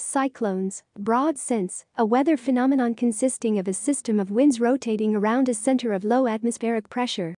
Cyclones, broad sense, a weather phenomenon consisting of a system of winds rotating around a center of low atmospheric pressure.